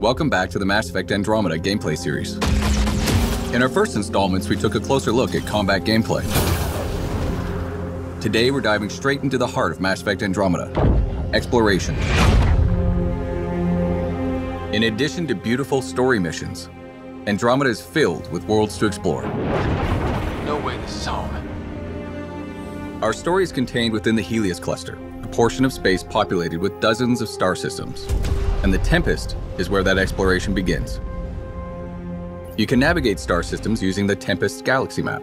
Welcome back to the Mass Effect Andromeda gameplay series. In our first installments, we took a closer look at combat gameplay. Today, we're diving straight into the heart of Mass Effect Andromeda exploration. In addition to beautiful story missions, Andromeda is filled with worlds to explore. No way this is home. Our story is contained within the Helios cluster, a portion of space populated with dozens of star systems. And the Tempest is where that exploration begins. You can navigate star systems using the Tempest galaxy map.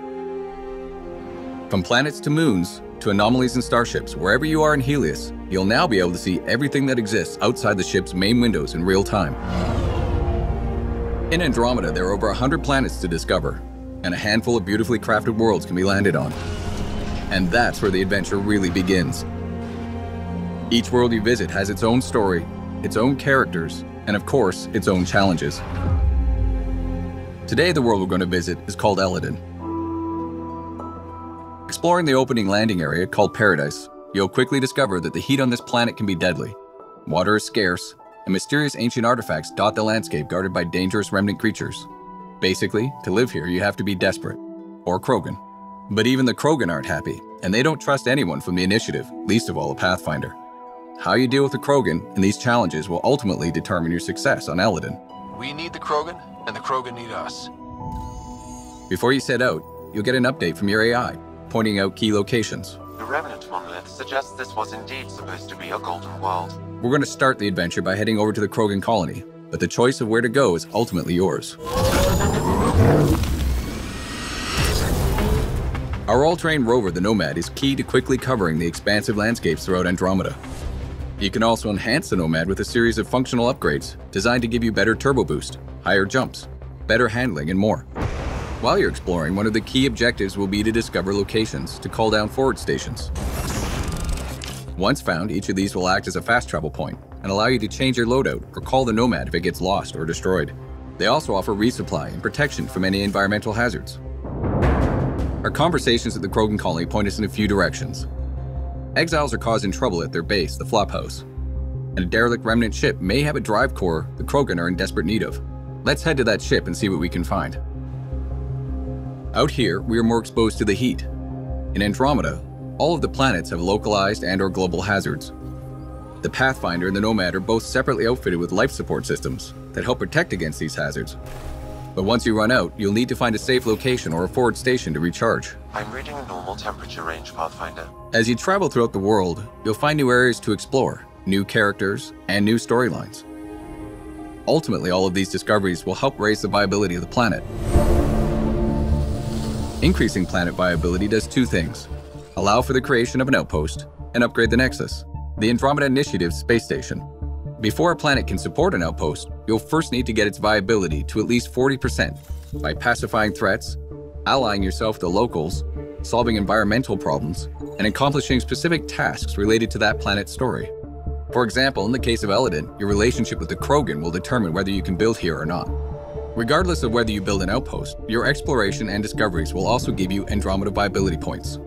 From planets to moons, to anomalies and starships, wherever you are in Helios, you'll now be able to see everything that exists outside the ship's main windows in real time. In Andromeda, there are over 100 planets to discover, and a handful of beautifully crafted worlds can be landed on. And that's where the adventure really begins. Each world you visit has its own story, its own characters, and of course, its own challenges. Today, the world we're going to visit is called Elaaden. Exploring the opening landing area called Paradise, you'll quickly discover that the heat on this planet can be deadly. Water is scarce, and mysterious ancient artifacts dot the landscape guarded by dangerous remnant creatures. Basically, to live here, you have to be desperate, or Krogan. But even the Krogan aren't happy, and they don't trust anyone from the Initiative, least of all a Pathfinder. How you deal with the Krogan and these challenges will ultimately determine your success on Elaaden. We need the Krogan, and the Krogan need us. Before you set out, you'll get an update from your AI, pointing out key locations. The Remnant monolith suggests this was indeed supposed to be a golden world. We're going to start the adventure by heading over to the Krogan colony, but the choice of where to go is ultimately yours. Our all-terrain rover, the Nomad, is key to quickly covering the expansive landscapes throughout Andromeda. You can also enhance the Nomad with a series of functional upgrades designed to give you better turbo boost, higher jumps, better handling, and more. While you're exploring, one of the key objectives will be to discover locations to call down forward stations. Once found, each of these will act as a fast travel point and allow you to change your loadout or call the Nomad if it gets lost or destroyed. They also offer resupply and protection from any environmental hazards. Our conversations at the Krogan colony point us in a few directions. Exiles are causing trouble at their base, the Flophouse, and a derelict remnant ship may have a drive core the Krogan are in desperate need of. Let's head to that ship and see what we can find. Out here, we are more exposed to the heat. In Andromeda, all of the planets have localized and or global hazards. The Pathfinder and the Nomad are both separately outfitted with life support systems that help protect against these hazards. But once you run out, you'll need to find a safe location or a forward station to recharge. I'm reading a normal temperature range, Pathfinder. As you travel throughout the world, you'll find new areas to explore, new characters, and new storylines. Ultimately, all of these discoveries will help raise the viability of the planet. Increasing planet viability does two things allow for the creation of an outpost and upgrade the Nexus, the Andromeda Initiative's space station. Before a planet can support an outpost, you'll first need to get its viability to at least 40% by pacifying threats, allying yourself to locals, solving environmental problems, and accomplishing specific tasks related to that planet's story. For example, in the case of Elaaden, your relationship with the Krogan will determine whether you can build here or not. Regardless of whether you build an outpost, your exploration and discoveries will also give you Andromeda viability points.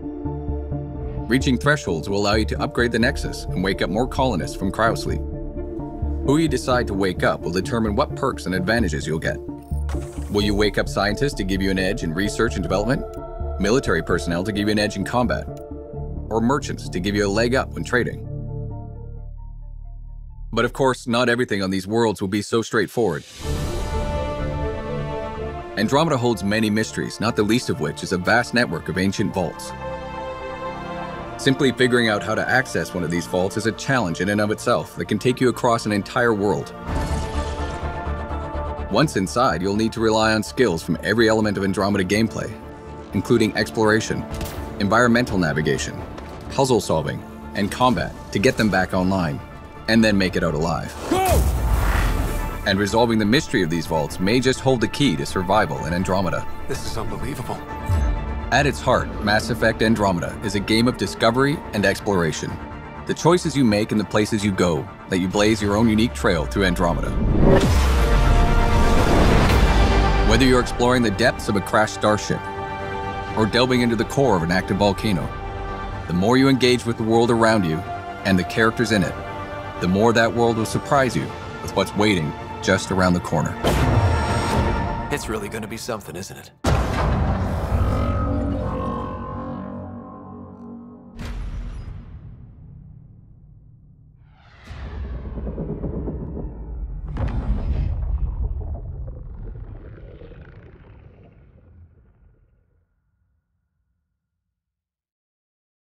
Reaching thresholds will allow you to upgrade the Nexus and wake up more colonists from cryosleep. Who you decide to wake up will determine what perks and advantages you'll get. Will you wake up scientists to give you an edge in research and development? Military personnel to give you an edge in combat? Or merchants to give you a leg up when trading? But of course, not everything on these worlds will be so straightforward. Andromeda holds many mysteries, not the least of which is a vast network of ancient vaults. Simply figuring out how to access one of these vaults is a challenge in and of itself that can take you across an entire world. Once inside, you'll need to rely on skills from every element of Andromeda gameplay, including exploration, environmental navigation, puzzle solving, and combat to get them back online, and then make it out alive. Go! And resolving the mystery of these vaults may just hold the key to survival in Andromeda. This is unbelievable. At its heart, Mass Effect Andromeda is a game of discovery and exploration. The choices you make and the places you go let you blaze your own unique trail through Andromeda. Whether you're exploring the depths of a crashed starship or delving into the core of an active volcano, the more you engage with the world around you and the characters in it, the more that world will surprise you with what's waiting just around the corner. It's really gonna be something, isn't it?